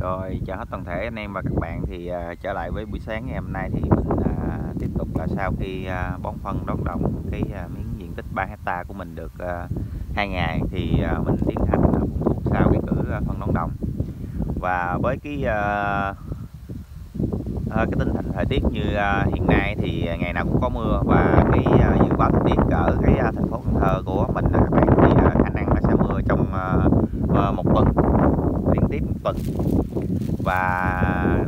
Rồi chào hết toàn thể anh em và các bạn. Thì uh, trở lại với buổi sáng ngày hôm nay thì mình uh, tiếp tục là sau khi uh, bón phân đón đồng cái uh, miếng diện tích 3 hecta của mình được uh, 2 ngày thì uh, mình tiến hành uh, phun thuốc sau cái cử uh, phân đón đồng và với cái uh, uh, cái tình hình thời tiết như uh, hiện nay thì ngày nào cũng có mưa và cái uh, dự báo thời tiết ở cái uh, thành phố Cần Thơ của mình là uh, khả năng là sẽ mưa trong uh, uh, một tuần liên tiếp một tuần và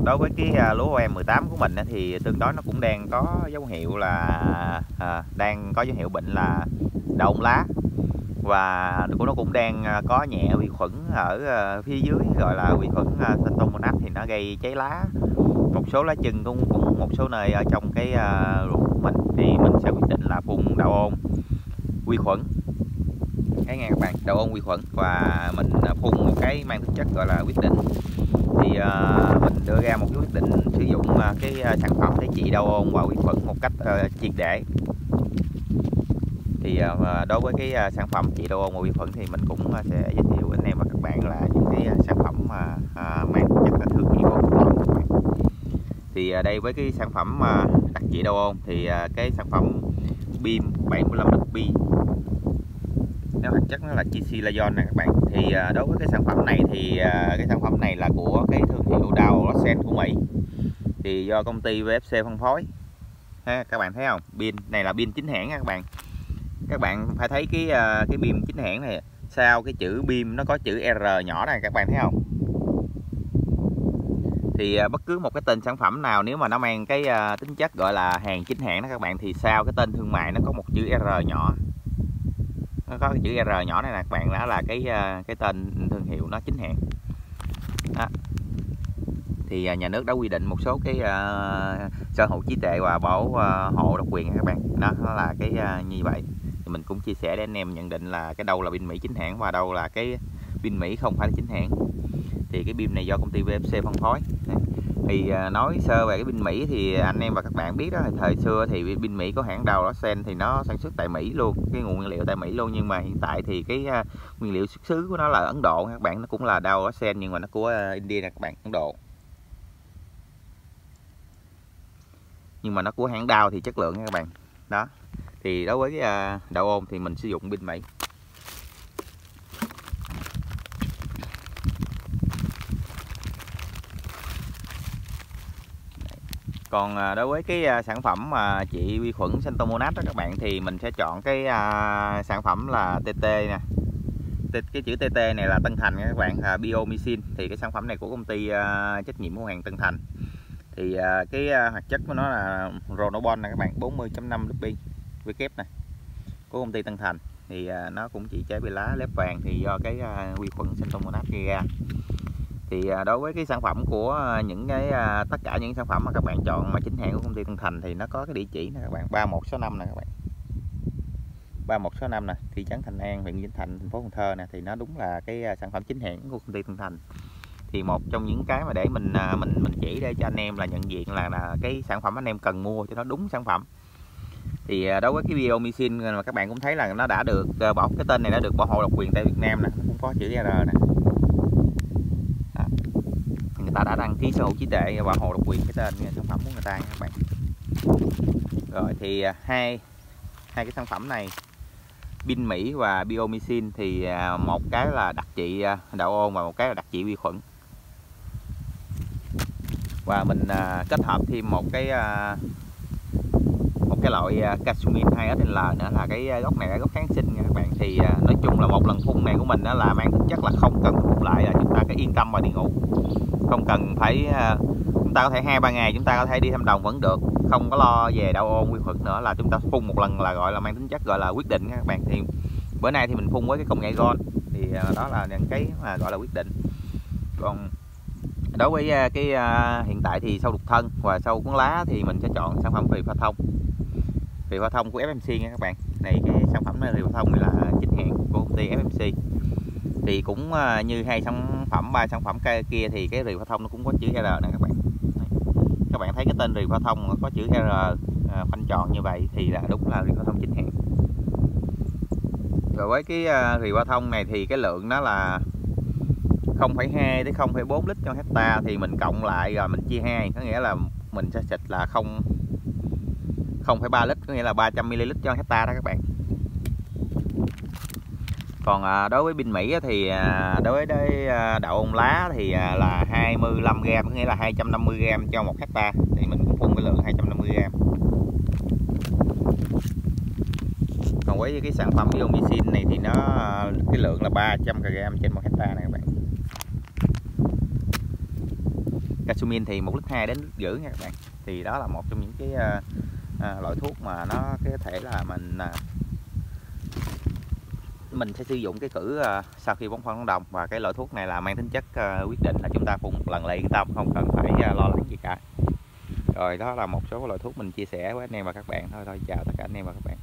đối với cái à, lúa OM18 của mình thì tương đối nó cũng đang có dấu hiệu là à, đang có dấu hiệu bệnh là đậu lá. Và của nó cũng đang à, có nhẹ vi khuẩn ở à, phía dưới gọi là vi khuẩn Santomonas thì nó gây cháy lá. Một số lá chừng cũng cũng một số nơi ở trong cái ruộng của mình thì mình sẽ quyết định là phun đạo ôn vi khuẩn. Cái nghe các bạn đậu ôn vi khuẩn. Và mình phun một cái mang tính chất gọi là quyết định thì uh, mình đưa ra một cái quyết định sử dụng uh, cái uh, sản phẩm để trị đau ôn và vi khuẩn một cách uh, triệt để. Thì uh, đối với cái uh, sản phẩm trị đau ôn và vi khuẩn thì mình cũng uh, sẽ giới thiệu anh em và các bạn là những cái uh, sản phẩm mà uh, mang chất là thương hiệu thì uh, đây với cái sản phẩm uh, đặc trị đau ôn thì uh, cái sản phẩm BIM 75 lực nó hoạt chất nó là Chisilayon nè các bạn. Thì à, đối với cái sản phẩm này thì à, cái sản phẩm này là của cái thương hiệu Dow Rosen của Mỹ. Thì do công ty VFC phân phối. Ha, các bạn thấy không? Pin này là pin chính hãng nha các bạn. Các bạn phải thấy cái à, cái pin chính hãng này sau cái chữ pin nó có chữ R nhỏ này các bạn thấy không? Thì bất cứ một cái tên sản phẩm nào nếu mà nó mang cái tính chất gọi là hàng chính hãng đó các bạn thì sau cái tên thương mại nó có một chữ R nhỏ? Nó có cái chữ R nhỏ này nè các bạn đó là cái ờ, cái tên thương hiệu nó chính hãng. Đó. thì ờ, nhà nước đã quy định một số cái uh, sở hữu trí tuệ và bảo uh, hộ độc quyền các bạn. Đó nó là cái uh, như vậy. Thì mình cũng chia sẻ để anh em nhận định là cái đâu là pin Mỹ chính hãng và đâu là cái pin Mỹ không phải là chính hãng. Thì cái pin này do công ty VFC phân phối thì à, nói sơ về cái pin Mỹ thì anh em và các bạn biết đó thời xưa thì pin Mỹ có hãng đầu đó sen thì nó sản xuất tại Mỹ luôn, cái nguồn nguyên liệu tại Mỹ luôn. Nhưng mà hiện tại thì cái à, nguyên liệu xuất xứ của nó là Ấn Độ, các bạn, nó cũng là đau sen nhưng mà nó của à, India nè, các bạn, Ấn Độ. Nhưng mà nó của hãng đao thì chất lượng nha các bạn. Đó, thì đối với cái đậu ôm thì mình sử dụng pin Mỹ. Còn à, đối với cái à, sản phẩm mà trị vi khuẩn Centomonas đó các bạn thì mình sẽ chọn cái à, sản phẩm là TT nè. Cái chữ TT này là Tân Thành các bạn à, Biomycin. Thì cái sản phẩm này của công ty à, trách nhiệm hữu hạn Tân Thành. Thì à, cái à, hoạt chất của nó là Ronobon nè các bạn 40.5 lb với kép này của công ty Tân Thành. Thì à, nó cũng chỉ chế bị lá lép vàng thì do cái à, vi khuẩn Centomonas gây ra thì à, đối với cái sản phẩm của à, những cái à, tất cả những sản phẩm mà các bạn chọn mà chính hãng của công ty Tân Thành thì nó có cái địa chỉ nè các bạn 3165 nè các bạn. 3165 nè thị trấn Thành An huyện Vĩnh Thạnh thành phố Cần Thơ nè thì nó đúng là cái sản phẩm chính hãng của công ty Tân Thành. Thì một trong những cái mà để mình mình mình chỉ để cho anh em là nhận diện là, là cái sản phẩm anh em cần mua cho nó đúng sản phẩm. Thì đối với cái video Misin mà các bạn cũng thấy là nó đã được bỏ cái tên này đã được bảo hộ độc quyền tại Việt Nam nè nó cũng có chữ R nè người ta đã đăng ký sở hữu trí tuệ và hộ độc quyền cái tên sản phẩm của người ta nha các bạn. Rồi thì à, hai hai cái sản phẩm này, pin Mỹ và biomycin thì à, một cái là đặc trị à, đạo ôn và một cái là đặc trị vi khuẩn. Và mình kết hợp thêm một cái cái loại à, Casumin 2SL nữa là cái à, gốc này là gốc kháng sinh nha các bạn. Thì à, nói chung là một lần phun này của mình đó là mang tính chất là không cần phun lại là chúng ta cứ yên tâm mà đi ngủ. Không cần phải chúng ta có thể hai, ba ngày chúng ta có thể đi thăm đồng vẫn được, không có lo về đau ôn quy khuẩn nữa là chúng ta phun một lần là gọi là mang tính chất gọi là quyết định các bạn. Thì bữa nay thì mình phun với cái công nghệ gon. Thì đó là những cái mà gọi là quyết định. Còn đối với à, cái à, hiện tại thì sâu đục thân và sâu cuốn lá thì mình sẽ chọn sản phẩm rì pha thông. Rì pha thông của FMC nha các bạn. Này cái sản phẩm này rì pha thông này là chính hãng của công ty FMC thì cũng à, như hai sản phẩm ba sản phẩm kia thì cái rì pha thông nó cũng có chữ R nè các bạn. Các bạn thấy cái tên rì pha thông nó có chữ R khoanh tròn như vậy thì là đúng là rì pha thông chính hãng. Rồi với cái uh, rì pha thông này thì cái lượng nó là 0,2 đến 0,4 lít cho hecta thì mình cộng lại rồi mình chia 2 có nghĩa là mình sẽ xịt là 0 0,3 lít có nghĩa là 300 ml cho hecta đó các bạn. Còn à, đối với pin Mỹ thì à, đối với à, đậu ông lá thì là 25 g có nghĩa là 250 g cho một hecta thì mình cũng phun cái lượng 250 g còn với cái sản phẩm Iomycin này thì nó cái lượng là 300 g trên một hecta này các bạn. Casumin thì một lít hai đến lít rưỡi nha các bạn. Thì đó là một trong những cái à, loại thuốc mà nó có thể là mình à, mình sẽ sử dụng cái cử à, sau khi bón phân đồng. Và cái loại thuốc này là mang tính chất à, quyết định là chúng ta phun một lần là yên tâm không cần phải à, lo lắng gì cả. Rồi đó là một số loại thuốc mình chia sẻ với anh em và các bạn. Thôi thôi chào tất cả anh em và các bạn.